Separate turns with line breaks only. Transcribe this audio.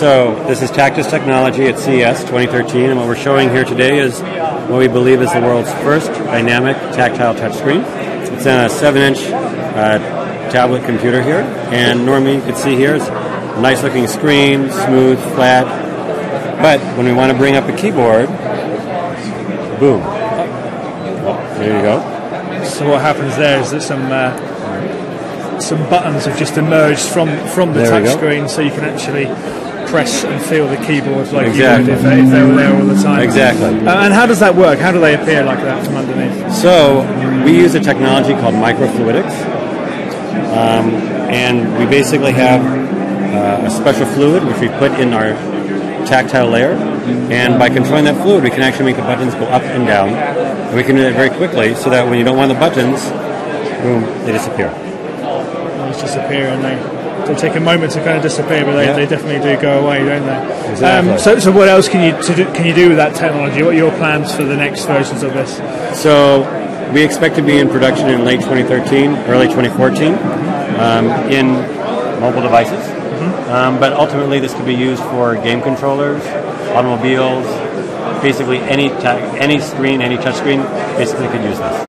So this is Tactus Technology at CES 2013, and what we're showing here today is what we believe is the world's first dynamic tactile touchscreen. It's in a seven-inch uh, tablet computer here, and normally you can see here it's a nice-looking screen, smooth, flat. But when we want to bring up a keyboard, boom. Oh, there you go.
So what happens there is that some uh, some buttons have just emerged from from the
There we go.
touchscreen, so you can actually press and feel the keyboard like
Exactly.
you would if, they- if they were there all the time.
Exactly.
Uh, and how does that work? How do they appear like that from underneath?
So we use a technology called microfluidics, um, and we basically have uh, a special fluid which we put in our tactile layer, and by controlling that fluid, we can actually make the buttons go up and down, and we can do that very quickly, so that when you don't want the buttons, boom, they disappear.
They just disappear and they. They take a moment to kind of disappear, but they,
Yeah.
they definitely do go away, don't they?
Exactly.
Um, so, so what else can you to do, can you do with that technology? What are your plans for the next versions of this?
So we expect to be in production in late 2013, early 2014, um, in mobile devices. Um, but ultimately, this could be used for game controllers, automobiles, basically any ta- any screen, any touch screen, basically could use this.